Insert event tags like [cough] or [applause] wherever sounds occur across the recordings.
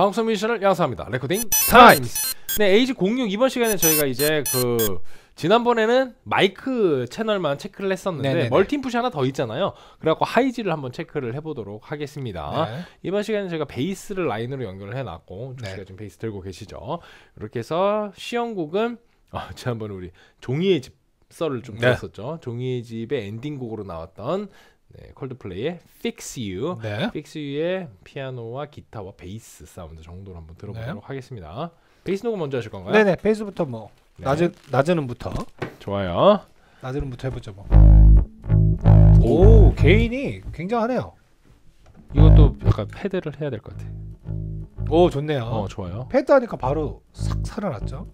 방송 미션을 양성합니다. Recording Time. 네, AG06 이번 시간에 저희가 이제 그 지난번에는 마이크 채널만 체크를 했었는데 네네네. multi input이 하나 더 있잖아요. 그래갖고 Hi-Z를 한번 체크를 해보도록 하겠습니다. 네. 이번 시간에 제가 베이스를 라인으로 연결을 해놨고 네. 조씨가 지금 베이스 들고 계시죠. 이렇게 해서 시연곡은 아, 지난번에 우리 종이의 집 썰을 좀 네. 들었었죠. 종이의 집의 엔딩곡으로 나왔던 네, 콜드플레이의 Fix You. 네. Fix You의 피아노와 기타와 베이스 사운드 정도로 한번 들어보도록 네. 하겠습니다. 베이스 녹음 먼저 하실 건가요? 네네 베이스부터 뭐 네. 낮은 낮은음부터 좋아요. 낮은음부터 해보죠 뭐. 오 개인이 굉장하네요. 이것도 약간 패드를 해야 될 것 같아. 오 좋네요. 어, 좋아요. 패드 하니까 바로 싹 살아났죠.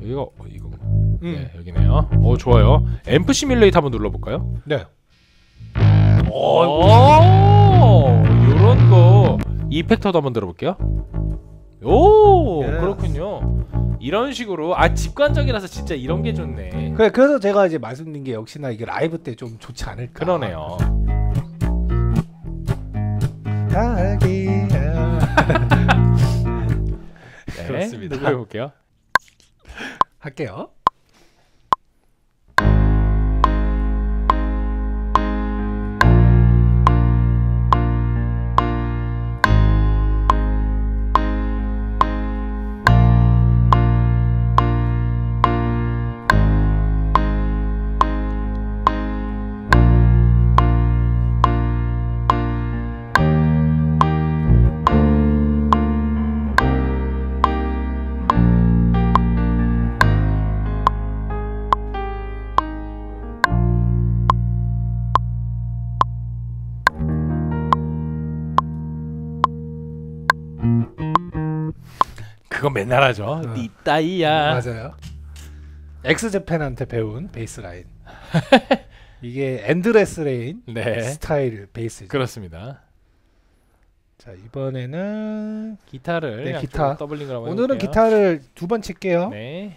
여기가 어, 이거. 음. 네, 여기네요. 오, 좋아요. 앰프 시뮬레이터 한번 눌러볼까요? 네. 오, 이런 거 이펙터도 한번 들어볼게요. 오, 예. 그렇군요. 이런 식으로 아 직관적이라서 진짜 이런 게 좋네. 그래 그래서 제가 이제 말씀드린 게 역시나 이게 라이브 때 좀 좋지 않을까. 그러네요. [laughs] 네, 그렇습니다. 해볼게요. 할게요. 그건 맨날 하죠. 어. 니 따이야. 맞아요. X Japan한테 배운 베이스 라인. [laughs] 이게 Endless Rain 네, 스타일 베이스죠. 그렇습니다. 자 이번에는 기타를 네, 기타. doubling을 한번 오늘은 해볼게요. 기타를 두 번 칠게요. 네.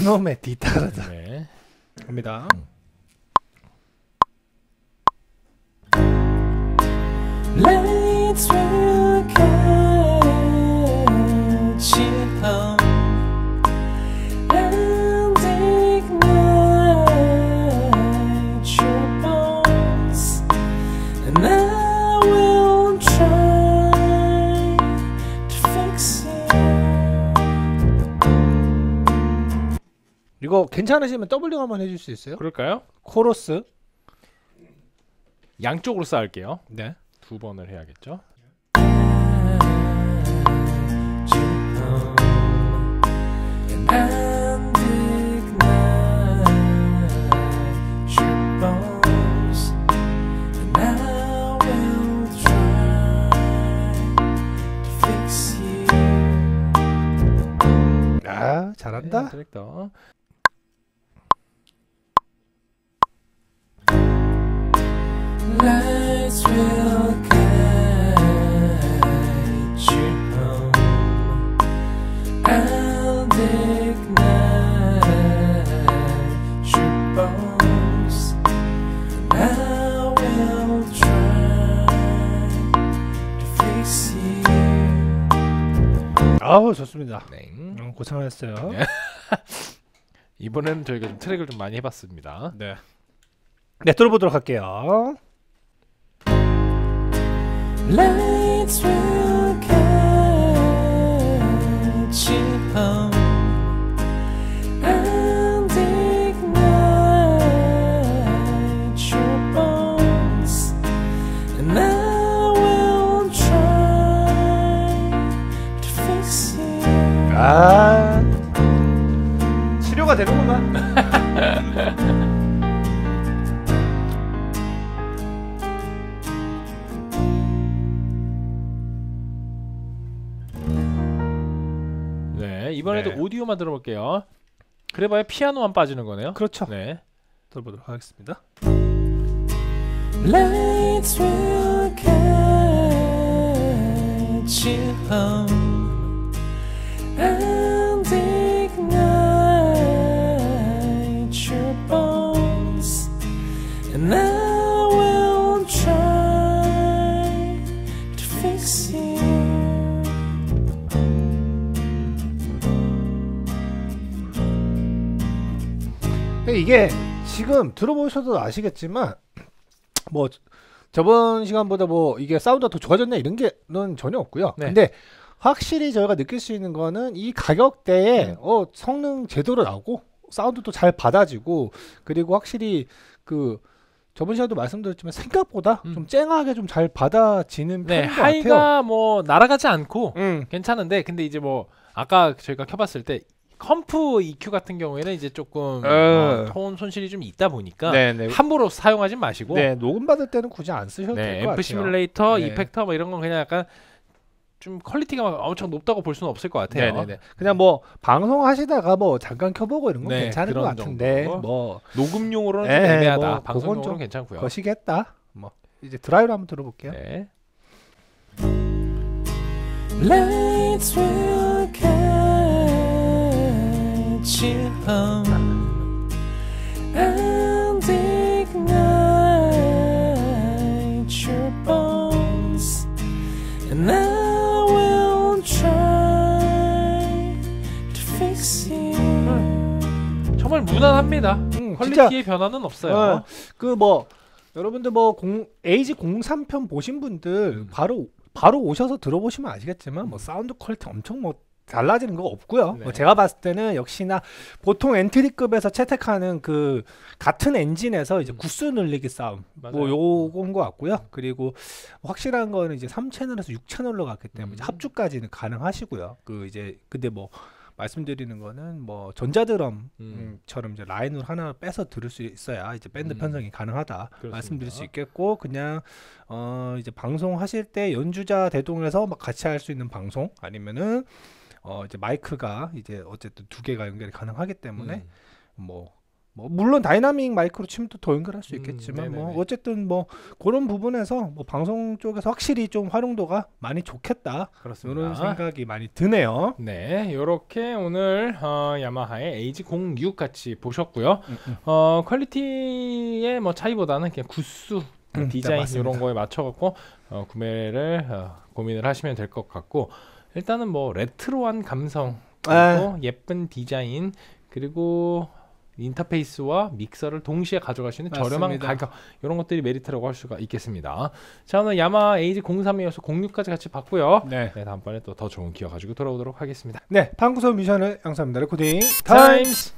그놈의 디타르다. 네. 갑니다. Will 이거 괜찮으시면 더블링 한번 해줄 수 있어요? 그럴까요? 코러스. 양쪽으로 쌓을게요. 네. 두 번을 해야겠죠. And I will It's real guys you know I'll ignite your bones I will try to fix you 아우 좋습니다 네. 음, 고생하셨어요 이번에는 저희가 좀 트랙을 좀 많이 해봤습니다 네, 네 들어보도록 할게요 Lights will catch you home and ignite your bones, and I will try to fix you. 아 치료가 되는구만. 오디오만 들어볼게요. 그래봐야 피아노만 빠지는 거네요. 그렇죠. 네. 들어보도록 하겠습니다. Lights 지금 들어보셔도 아시겠지만 뭐 저번 시간보다 뭐 이게 사운드가 더 좋아졌냐 이런 게는 전혀 없고요. 네. 근데 확실히 저희가 느낄 수 있는 거는 이 가격대에 네. 어 성능 제대로 나오고 사운드도 잘 받아지고 그리고 확실히 그 저번 시간도 말씀드렸지만 생각보다 음. 좀 쨍하게 좀 잘 받아지는 네, 편인 것 같아요. 하이가 뭐 날아가지 않고 음. 괜찮은데 근데 이제 뭐 아까 저희가 켜봤을 때 comp EQ 같은 경우에는 이제 조금 어. 어, 톤 손실이 좀 있다 보니까 네네. 함부로 사용하지 마시고 네 녹음 받을 때는 굳이 안 쓰셔도 네, 될것 같아요. 시뮬레이터, 네. effector 뭐 이런 건 그냥 약간 좀 quality가 막 엄청 높다고 볼 수는 없을 것 같아요. 네네네. 그냥 뭐 방송 하시다가 뭐 잠깐 켜보고 이런 건 네, 괜찮은 것 같은데 정도. 뭐 녹음용으로는 네, 좀 애매하다. 뭐 방송용으로는 좀 괜찮고요. 거시겠다. 뭐 이제 dry로 한번 들어볼게요. 네. Home and ignite your bones, and I will try to fix you. 정말 무난합니다. 음, quality의 진짜 변화는 없어요. 어, 그뭐 여러분들 뭐 공, AG03편 보신 분들 음. 바로 바로 오셔서 들어보시면 아시겠지만 뭐 사운드 quality 엄청 뭐 달라지는 거 없고요. 네. 뭐 제가 봤을 때는 역시나 보통 엔트리급에서 채택하는 그 같은 엔진에서 이제 음. 구스 늘리기 싸움 맞아요. 뭐 요건 것 같고요. 그리고 확실한 거는 이제 3채널에서 6채널로 갔기 때문에 음. 합주까지는 가능하시고요. 그 이제 근데 뭐 말씀드리는 거는 뭐 전자드럼처럼 음. 이제 라인으로 하나 빼서 들을 수 있어야 이제 밴드 음. 편성이 가능하다 그렇습니다. 말씀드릴 수 있겠고 그냥 어 이제 방송하실 때 연주자 대동해서 막 같이 할 수 있는 방송 아니면은 어 이제 마이크가 이제 어쨌든 두 개가 연결이 가능하기 때문에 음. 뭐, 뭐 물론 다이나믹 마이크로 치면 또 더 연결할 수 음, 있겠지만 뭐 네네네. 어쨌든 뭐 그런 부분에서 뭐 방송 쪽에서 확실히 좀 활용도가 많이 좋겠다 그렇습니다. 이런 생각이 많이 드네요. 네, 이렇게 오늘 어, 야마하의 AG 06 같이 보셨고요. 음, 음. 어, 퀄리티의 뭐 차이보다는 그냥 구수 음, 네, 디자인. 이런 거에 맞춰갖고 어, 구매를 어, 고민을 하시면 될 것 같고 일단은 뭐 레트로한 감성 아. 그리고 예쁜 디자인 그리고 인터페이스와 믹서를 동시에 가져갈 수 있는 저렴한 맞습니다. 가격 이런 것들이 메리트라고 할 수가 있겠습니다. 자 오늘 야마 AG 03이어서 06까지 같이 봤고요. 네. 네 다음번에 또 더 좋은 기어 가지고 돌아오도록 하겠습니다. 네, 방구석 뮤지션을 양산합니다. Recording Times